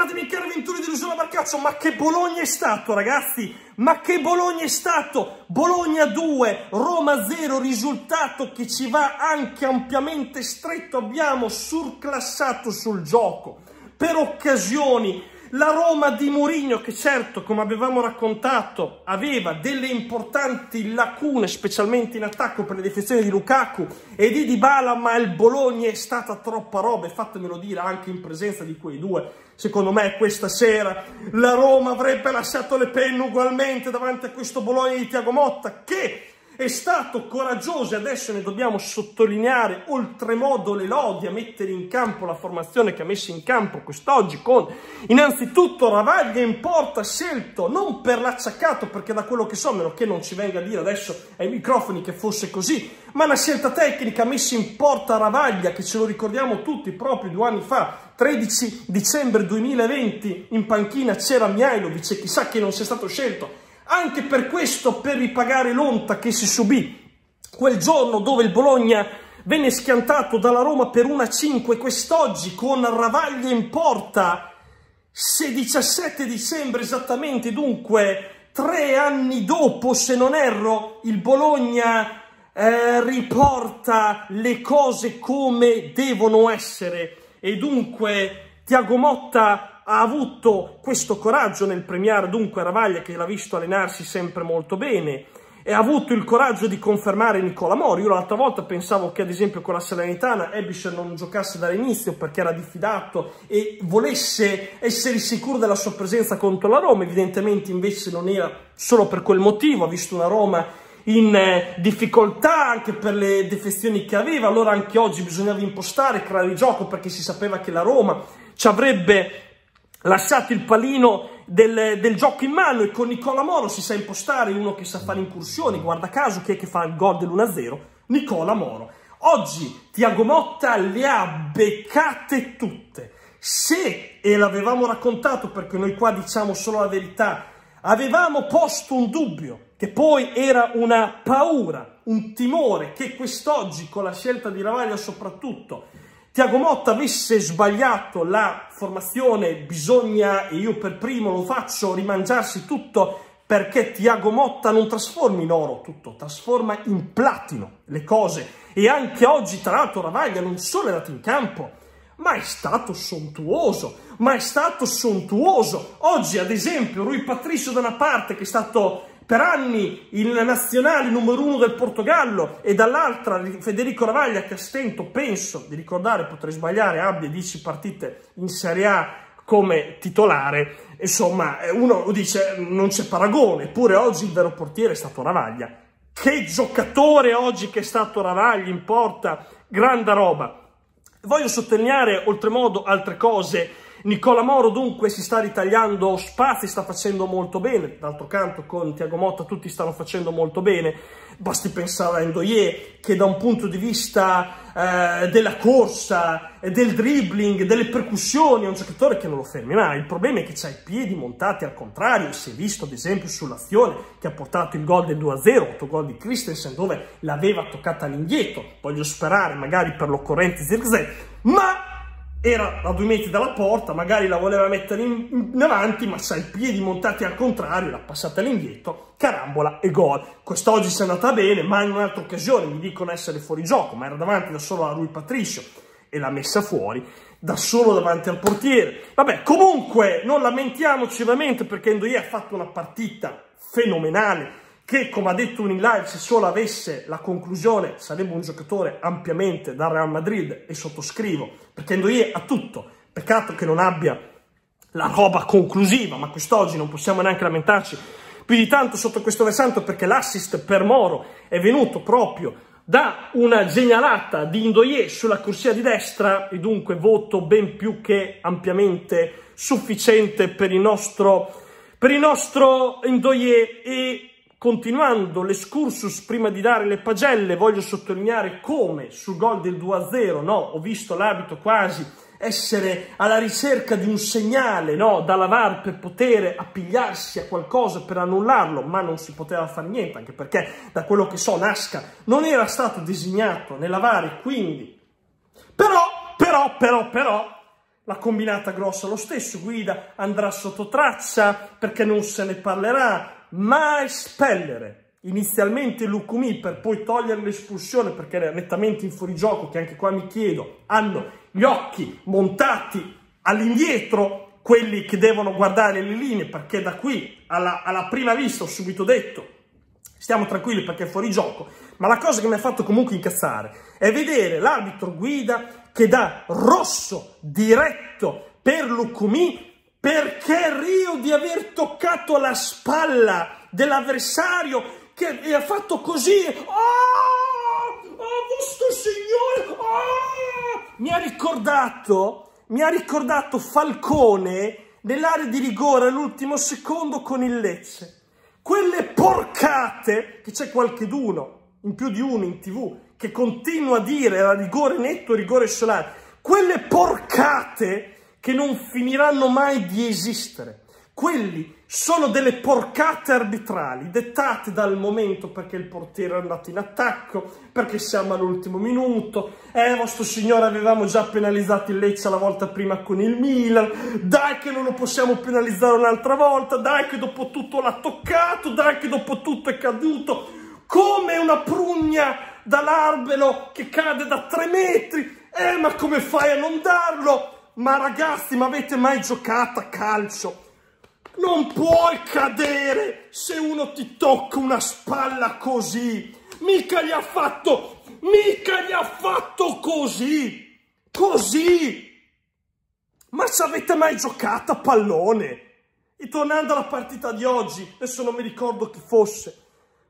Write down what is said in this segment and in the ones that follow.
Bentornati cari avventure di Lusola Barcaccio, ma che Bologna è stato ragazzi? Ma che Bologna è stato? Bologna 2, Roma 0, risultato che ci va anche ampiamente stretto, abbiamo surclassato sul gioco, per occasioni, la Roma di Mourinho, che certo, come avevamo raccontato, aveva delle importanti lacune, specialmente in attacco per le difezioni di Lukaku e di Dybala, ma il Bologna è stata troppa roba, e fatemelo dire anche in presenza di quei due. Secondo me questa sera la Roma avrebbe lasciato le penne ugualmente davanti a questo Bologna di Tiago Motta, che è stato coraggioso e adesso ne dobbiamo sottolineare oltremodo le lodi a mettere in campo la formazione che ha messo in campo quest'oggi con innanzitutto Ravaglia in porta scelto non per l'acciaccato perché da quello che so, meno che non ci venga a dire adesso ai microfoni che fosse così, ma una scelta tecnica messa in porta Ravaglia che ce lo ricordiamo tutti proprio due anni fa 13 dicembre 2020 in panchina c'era Mihailovic e chissà che non sia stato scelto anche per questo, per ripagare l'onta che si subì quel giorno dove il Bologna venne schiantato dalla Roma per 1-5, quest'oggi con Ravaglia in porta, se 17 dicembre esattamente, dunque tre anni dopo, se non erro, il Bologna eh, riporta le cose come devono essere. E dunque Tiago Motta ha avuto questo coraggio nel premiare dunque Ravaglia che l'ha visto allenarsi sempre molto bene e ha avuto il coraggio di confermare Nicola Mori. Io l'altra volta pensavo che ad esempio con la Salernitana Ebisher non giocasse dall'inizio perché era diffidato e volesse essere sicuro della sua presenza contro la Roma, evidentemente invece non era solo per quel motivo, ha visto una Roma in eh, difficoltà anche per le defezioni che aveva, allora anche oggi bisognava impostare, creare il gioco perché si sapeva che la Roma ci avrebbe lasciato il pallino del, del, gioco in mano e con Nicola Moro si sa impostare, uno che sa fare incursioni, guarda caso chi è che fa il gol dell'1-0? Nicola Moro. Oggi Tiago Motta le ha beccate tutte. Se, e l'avevamo raccontato perché noi qua diciamo solo la verità, avevamo posto un dubbio, che poi era una paura, un timore, che quest'oggi con la scelta di Ravaglia soprattutto Tiago Motta avesse sbagliato la formazione, bisogna, e io per primo lo faccio, rimangiarsi tutto perché Tiago Motta non trasforma in oro tutto, trasforma in platino le cose. E anche oggi, tra l'altro, Ravaglia non solo è andato in campo, ma è stato sontuoso, ma è stato sontuoso. Oggi, ad esempio, Rui Patricio da una parte, che è stato per anni il nazionale numero uno del Portogallo e dall'altra Federico Ravaglia che a stento, penso di ricordare, potrei sbagliare, abbia 10 partite in Serie A come titolare, insomma uno dice non c'è paragone, eppure oggi il vero portiere è stato Ravaglia. Che giocatore oggi che è stato Ravaglia in porta, grande roba. Voglio sottolineare oltremodo altre cose Nicola Moro dunque si sta ritagliando spazi, sta facendo molto bene, d'altro canto con Tiago Motta tutti stanno facendo molto bene, basti pensare a Endoye che da un punto di vista eh, della corsa, del dribbling, delle percussioni è un giocatore che non lo fermi mai, il problema è che ha i piedi montati al contrario, si è visto ad esempio sull'azione che ha portato il gol del 2-0, gol di Christensen dove l'aveva toccata all'indietro, voglio sperare magari per l'occorrente Zirkzee, ma era a due metri dalla porta, magari la voleva mettere in, in avanti, ma sa i piedi montati al contrario, l'ha passata all'indietro, carambola e gol. Quest'oggi si è andata bene, ma in un'altra occasione mi dicono essere fuori gioco, ma era davanti da solo a lui Patricio e l'ha messa fuori da solo davanti al portiere. Vabbè, comunque non lamentiamoci ovviamente perché Ndoye ha fatto una partita fenomenale, che come ha detto un in live se solo avesse la conclusione sarebbe un giocatore ampiamente da Real Madrid e sottoscrivo perché Ndoye ha tutto. Peccato che non abbia la roba conclusiva ma quest'oggi non possiamo neanche lamentarci più di tanto sotto questo versante perché l'assist per Moro è venuto proprio da una genialata di Indoye sulla corsia di destra e dunque voto ben più che ampiamente sufficiente per il nostro, per il nostro Indoye e Continuando l'escursus prima di dare le pagelle, voglio sottolineare come sul gol del 2-0, no, ho visto l'abito quasi essere alla ricerca di un segnale no, da lavare per poter appigliarsi a qualcosa per annullarlo, ma non si poteva fare niente, anche perché da quello che so Nasca non era stato designato nella VAR, quindi... Però, però, però, però, la combinata grossa lo stesso, Guida andrà sotto traccia perché non se ne parlerà, ma espellere inizialmente Lucumi per poi togliere l'espulsione perché era nettamente in fuorigioco, che anche qua mi chiedo, hanno gli occhi montati all'indietro, quelli che devono guardare le linee, perché da qui alla, alla prima vista ho subito detto, stiamo tranquilli perché è fuori gioco, ma la cosa che mi ha fatto comunque incazzare è vedere l'arbitro guida che dà rosso diretto per Lucumi perché Rio di aver toccato la spalla dell'avversario che ha fatto così. Oh, oh vostro signore! Oh! Mi ha ricordato, mi ha ricordato Falcone nell'area di rigore all'ultimo secondo con il Lecce. Quelle porcate, che c'è qualcheduno, in più di uno in tv, che continua a dire era rigore netto, rigore solare, quelle porcate che non finiranno mai di esistere. Quelli sono delle porcate arbitrali dettate dal momento perché il portiere è andato in attacco, perché siamo all'ultimo minuto, eh, vostro signore avevamo già penalizzato il Lecce la volta prima con il Milan, dai che non lo possiamo penalizzare un'altra volta, dai che dopo tutto l'ha toccato, dai che dopo tutto è caduto, come una prugna dall'arbelo che cade da tre metri, eh ma come fai a non darlo? Ma ragazzi, ma avete mai giocato a calcio? Non puoi cadere se uno ti tocca una spalla così. Mica gli ha fatto, mica gli ha fatto così. Così. Ma se avete mai giocato a pallone? E tornando alla partita di oggi, adesso non mi ricordo chi fosse,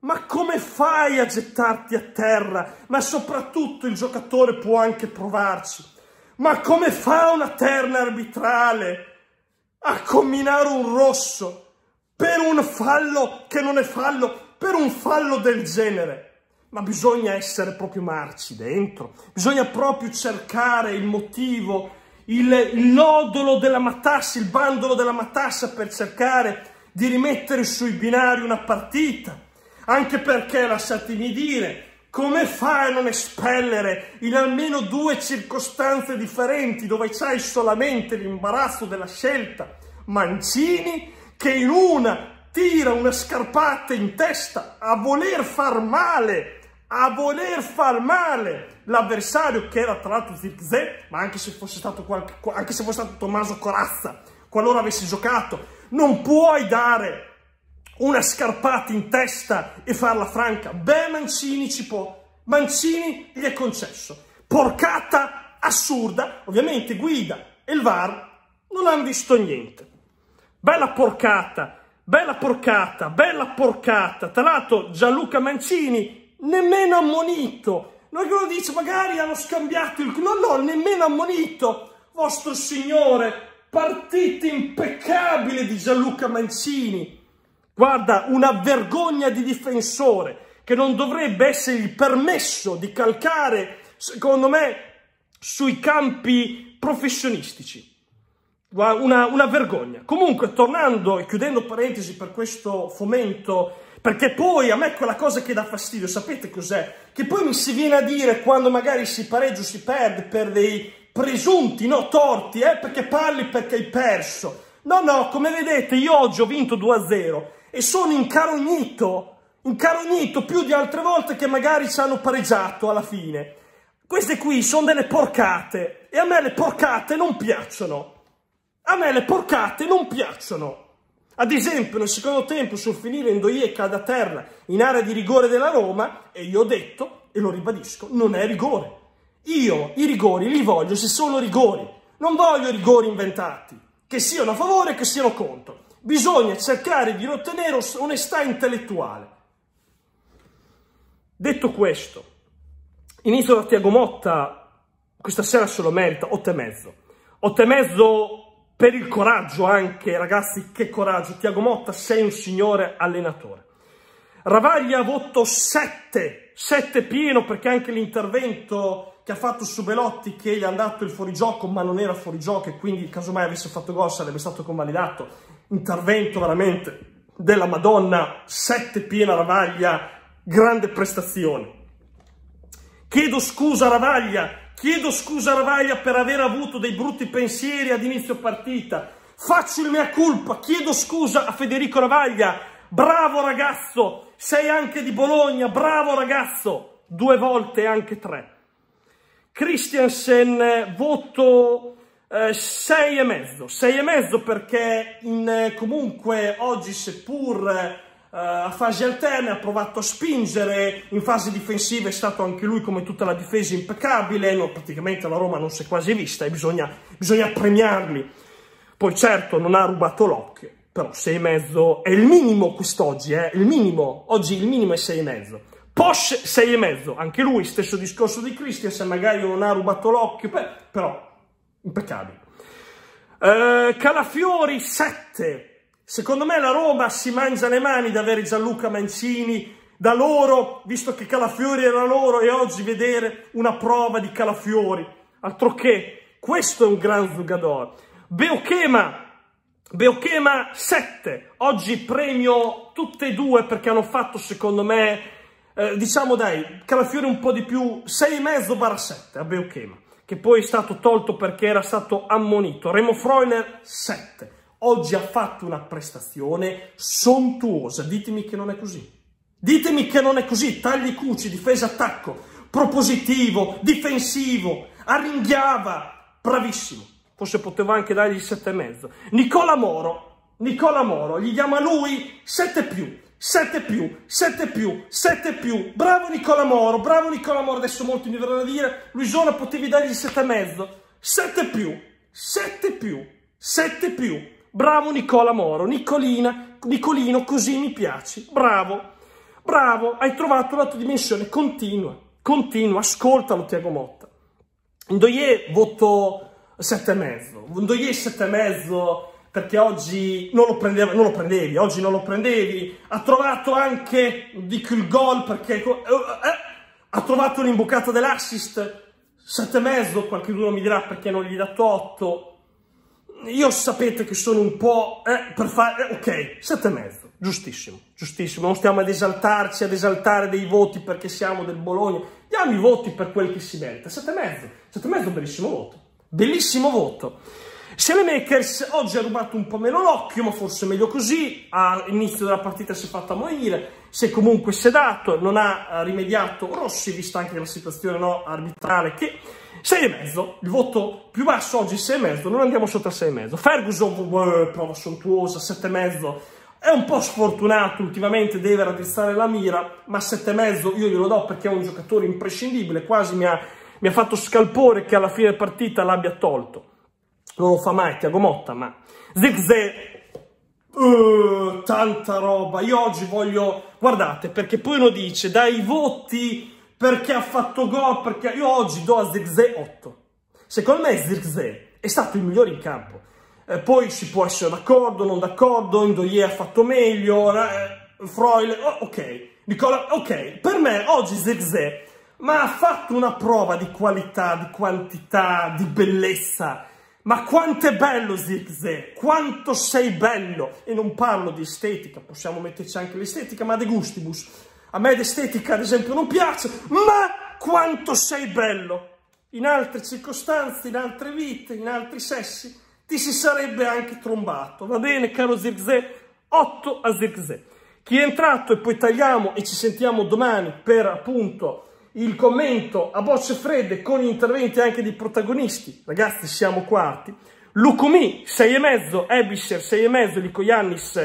ma come fai a gettarti a terra? Ma soprattutto il giocatore può anche provarci. Ma come fa una terna arbitrale a combinare un rosso per un fallo che non è fallo, per un fallo del genere? Ma bisogna essere proprio marci dentro, bisogna proprio cercare il motivo, il, nodolo della matassa, il bandolo della matassa per cercare di rimettere sui binari una partita. Anche perché, lasciatemi dire, come fai a non espellere in almeno due circostanze differenti dove c'hai solamente l'imbarazzo della scelta? Mancini che in una tira una scarpata in testa a voler far male, a voler far male. L'avversario che era tra l'altro Zirkzee, ma anche se fosse stato qualche, anche se fosse stato Tommaso Corazza, qualora avessi giocato, non puoi dare una scarpata in testa e farla franca. Beh, Mancini ci può. Mancini gli è concesso. Porcata assurda. Ovviamente Guida e il VAR non hanno visto niente. Bella porcata, bella porcata, bella porcata. Tra l'altro Gianluca Mancini nemmeno ammonito. Non è che lo dice, magari hanno scambiato il... No, no, nemmeno ammonito. Vostro signore, partita impeccabile di Gianluca Mancini Guarda, una vergogna di difensore che non dovrebbe essergli permesso di calcare, secondo me, sui campi professionistici. Una, una vergogna. Comunque, tornando e chiudendo parentesi per questo fomento, perché poi a me quella cosa che dà fastidio, sapete cos'è? Che poi mi si viene a dire quando magari si pareggia o si perde per dei presunti, no, torti, eh, perché parli perché hai perso. No, no, come vedete io oggi ho vinto 2-0 e sono incarognito, incarognito più di altre volte che magari ci hanno pareggiato alla fine. Queste qui sono delle porcate e a me le porcate non piacciono. A me le porcate non piacciono. Ad esempio, nel secondo tempo, sul finire Indoie cade a terra in area di rigore della Roma e io ho detto, e lo ribadisco, non è rigore. Io i rigori li voglio se sono rigori, non voglio rigori inventati, che siano a favore che siano contro. Bisogna cercare di ottenere onestà intellettuale. Detto questo, inizio da Tiago Motta, questa sera se lo merita, 8 e mezzo. 8 e mezzo per il coraggio anche, ragazzi, che coraggio. Tiago Motta, sei un signore allenatore. Ravaglia ha voto 7, 7 pieno perché anche l'intervento che ha fatto su Belotti che gli ha dato il fuorigioco ma non era fuorigioco e quindi casomai avesse fatto gol sarebbe stato convalidato intervento veramente della Madonna, sette piena Ravaglia, grande prestazione. Chiedo scusa Ravaglia, Chiedo scusa a Ravaglia per aver avuto dei brutti pensieri ad inizio partita. Faccio il mea culpa, chiedo scusa a Federico Ravaglia. Bravo ragazzo, sei anche di Bologna, bravo ragazzo. Due volte, anche tre. Christiansen, voto eh, sei e mezzo. Sei e mezzo perché in, eh, comunque oggi seppur eh, a fasi alterne ha provato a spingere, in fase difensiva è stato anche lui come tutta la difesa impeccabile, no, praticamente la Roma non si è quasi vista e bisogna, bisogna premiarli. Poi certo non ha rubato l'occhio, però sei e mezzo è il minimo quest'oggi, eh, il minimo, oggi il minimo è sei e mezzo. Porsche sei e mezzo, anche lui stesso discorso di Christian, se magari non ha rubato l'occhio, però impeccabile. Uh, Calafiori 7. Secondo me la Roma si mangia le mani da avere Gianluca Mancini da loro, visto che Calafiori era loro, e oggi vedere una prova di Calafiori. Altro che, questo è un gran giocatore. Beochema, Beochema 7. Oggi premio tutte e due perché hanno fatto, secondo me, eh, diciamo dai, Calafiori un po' di più, 6,5 barra 7 a Beochema che poi è stato tolto perché era stato ammonito. Remo Freuler 7. Oggi ha fatto una prestazione sontuosa. Ditemi che non è così. Ditemi che non è così. Tagli cuci, difesa attacco, propositivo, difensivo, arringhiava. Bravissimo. Forse poteva anche dargli 7,5. Nicola Moro, Nicola Moro, gli chiama lui 7 più. 7 più, 7 più, 7 più. Bravo Nicola Moro, bravo Nicola Moro. Adesso molti mi verranno a dire, Luisona potevi dargli 7,5. 7 più, 7 più, 7 più. Bravo Nicola Moro, Nicolina, Nicolino, così mi piaci. Bravo, bravo, hai trovato la tua dimensione. Continua, continua, ascoltalo Tiago Motta. Ndoye voto 7,5. Ndoye 7,5 perché oggi non lo, prendeva, non lo, prendevi, oggi non lo prendevi, ha trovato anche, dico il gol perché eh, eh, ha trovato l'imbucata dell'assist, sette e mezzo, qualcuno mi dirà perché non gli dato 8, io sapete che sono un po' eh, per fare, eh, ok, sette e mezzo, giustissimo, giustissimo, non stiamo ad esaltarci, ad esaltare dei voti perché siamo del Bologna, diamo i voti per quel che si merita, sette e mezzo, sette e mezzo, bellissimo voto, bellissimo voto. Makers oggi ha rubato un po' meno l'occhio, ma forse meglio così. All'inizio della partita si è fatta morire, si è comunque sedato, non ha rimediato Rossi, vista anche la situazione no, arbitrale che 6,5, il voto più basso oggi 6,5, non andiamo sotto a 6,5. Ferguson, uh, prova sontuosa, 7,5, è un po' sfortunato ultimamente, deve raddrizzare la mira, ma 7,5 io glielo do perché è un giocatore imprescindibile, quasi mi ha, mi ha fatto scalpore che alla fine della partita l'abbia tolto non lo fa mai Tiago Motta, ma Zigze, uh, tanta roba. Io oggi voglio, guardate, perché poi uno dice, dai voti perché ha fatto gol, perché io oggi do a Zigze 8. Secondo me Zigze è stato il migliore in campo. Eh, poi si può essere d'accordo, non d'accordo, Indoye ha fatto meglio, eh, Freud, oh, ok, Nicola, ok, per me oggi Zigze ma ha fatto una prova di qualità, di quantità, di bellezza, ma quanto è bello Zigze, quanto sei bello! E non parlo di estetica, possiamo metterci anche l'estetica, ma de gustibus. A me l'estetica, ad esempio, non piace, ma quanto sei bello! In altre circostanze, in altre vite, in altri sessi, ti si sarebbe anche trombato. Va bene, caro Zirkzee? 8 a Zirkzee. Chi è entrato e poi tagliamo e ci sentiamo domani per appunto il commento a bocce fredde con interventi anche di protagonisti. Ragazzi, siamo quarti. Lucumi 6,5, Ebisher 6,5, Lico Iannis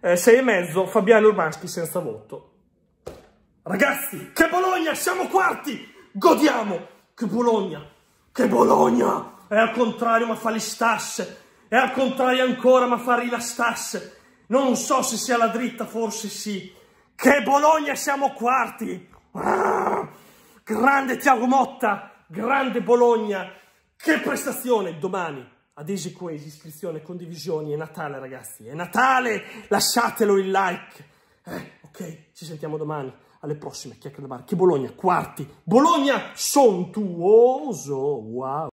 eh, 6,5, Fabiano Urbanski senza voto. Ragazzi, che Bologna, siamo quarti! Godiamo! Che Bologna! Che Bologna! È al contrario, ma fa le stasse. È al contrario ancora, ma fa rilastasse. Non so se sia la dritta, forse sì. Che Bologna, siamo quarti! Ah, grande Tiago Motta, grande Bologna, che prestazione domani. Adesi Quasi, iscrizione, condivisioni, è Natale ragazzi, è Natale, lasciatelo il like. Eh, ok, ci sentiamo domani, alle prossime chiacchiere da bar. Che Bologna, quarti, Bologna sontuoso, wow.